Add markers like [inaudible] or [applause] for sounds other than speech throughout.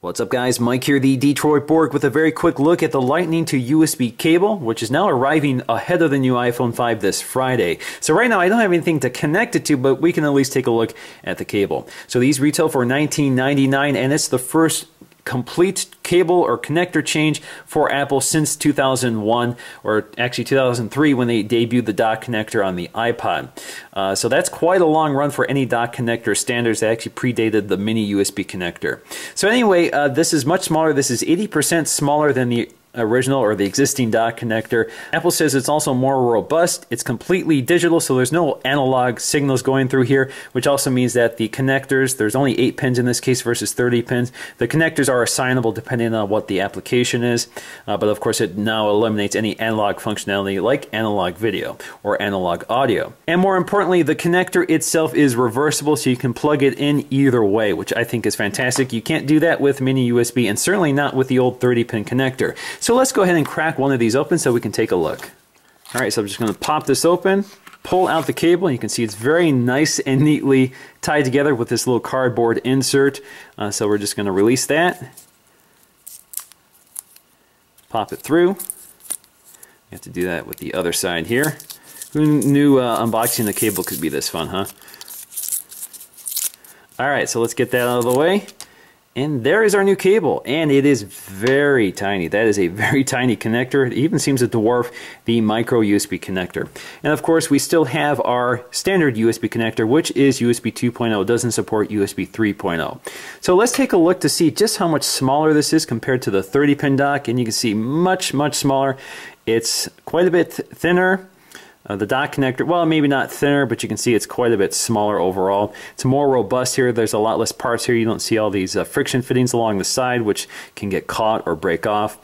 What's up guys, Mike here, the Detroit Borg with a very quick look at the Lightning to USB cable, which is now arriving ahead of the new iPhone 5 this Friday. So right now I don't have anything to connect it to, but we can at least take a look at the cable. So these retail for $19.99 and it's the first complete cable or connector change for Apple since 2001 or actually 2003 when they debuted the dock connector on the iPod. Uh, so that's quite a long run for any dock connector standards that actually predated the mini USB connector. So anyway, uh, this is much smaller. This is 80% smaller than the original or the existing dock connector. Apple says it's also more robust. It's completely digital, so there's no analog signals going through here, which also means that the connectors, there's only 8 pins in this case versus 30 pins. The connectors are assignable depending on what the application is, uh, but of course it now eliminates any analog functionality like analog video or analog audio. And more importantly, the connector itself is reversible, so you can plug it in either way, which I think is fantastic. You can't do that with mini USB, and certainly not with the old 30 pin connector. So let's go ahead and crack one of these open so we can take a look. All right, so I'm just going to pop this open, pull out the cable. You can see it's very nice and neatly tied together with this little cardboard insert. Uh, so we're just going to release that. Pop it through. You have to do that with the other side here. Who knew uh, unboxing the cable could be this fun, huh? All right, so let's get that out of the way. And there is our new cable, and it is very tiny. That is a very [laughs] tiny connector. It even seems to dwarf the micro USB connector. And of course, we still have our standard USB connector, which is USB 2.0. Doesn't support USB 3.0. So let's take a look to see just how much smaller this is compared to the 30-pin dock, and you can see much, much smaller. It's quite a bit thinner, uh, the dock connector, well, maybe not thinner, but you can see it's quite a bit smaller overall. It's more robust here. There's a lot less parts here. You don't see all these uh, friction fittings along the side, which can get caught or break off.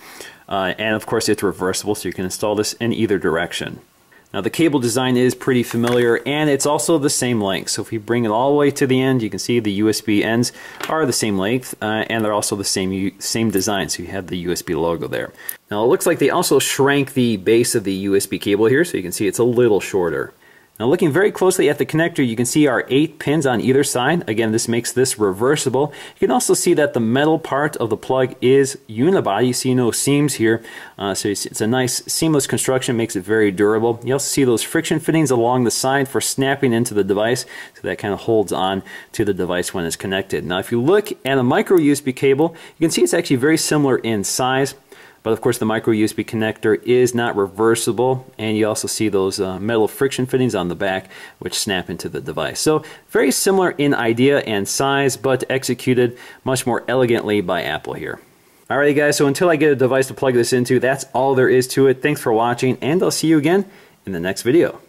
Uh, and of course, it's reversible, so you can install this in either direction. Now the cable design is pretty familiar and it's also the same length. So if you bring it all the way to the end, you can see the USB ends are the same length uh, and they're also the same, same design. So you have the USB logo there. Now it looks like they also shrank the base of the USB cable here so you can see it's a little shorter. Now looking very closely at the connector, you can see our eight pins on either side. Again, this makes this reversible. You can also see that the metal part of the plug is unibody. You see no seams here. Uh, so it's, a nice seamless construction, makes it very durable. You also see those friction fittings along the side for snapping into the device. So that kind of holds on to the device when it's connected. Now if you look at a micro USB cable, you can see it's actually very similar in size. But of course the micro USB connector is not reversible and you also see those uh, metal friction fittings on the back which snap into the device. So very similar in idea and size but executed much more elegantly by Apple here. Alrighty guys, so until I get a device to plug this into, that's all there is to it. Thanks for watching and I'll see you again in the next video.